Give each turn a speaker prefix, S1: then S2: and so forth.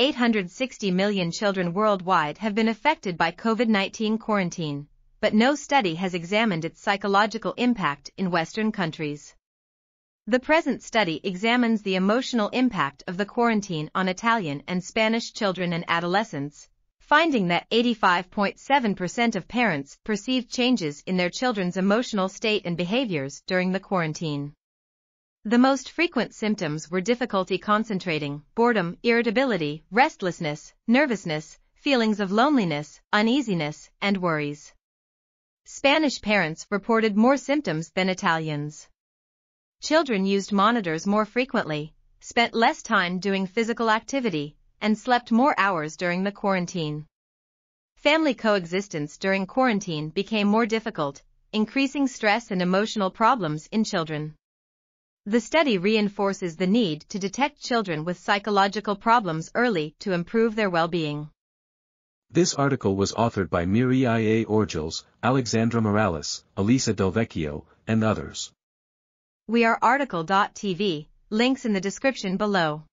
S1: 860 million children worldwide have been affected by COVID-19 quarantine, but no study has examined its psychological impact in Western countries. The present study examines the emotional impact of the quarantine on Italian and Spanish children and adolescents, finding that 85.7% of parents perceived changes in their children's emotional state and behaviors during the quarantine. The most frequent symptoms were difficulty concentrating, boredom, irritability, restlessness, nervousness, feelings of loneliness, uneasiness, and worries. Spanish parents reported more symptoms than Italians. Children used monitors more frequently, spent less time doing physical activity, and slept more hours during the quarantine. Family coexistence during quarantine became more difficult, increasing stress and emotional problems in children. The study reinforces the need to detect children with psychological problems early to improve their well-being.
S2: This article was authored by Mireia Orgilés, Alexandra Morales, Elisa Delvecchio, and others.
S1: We are RTCL.TV, links in the description below.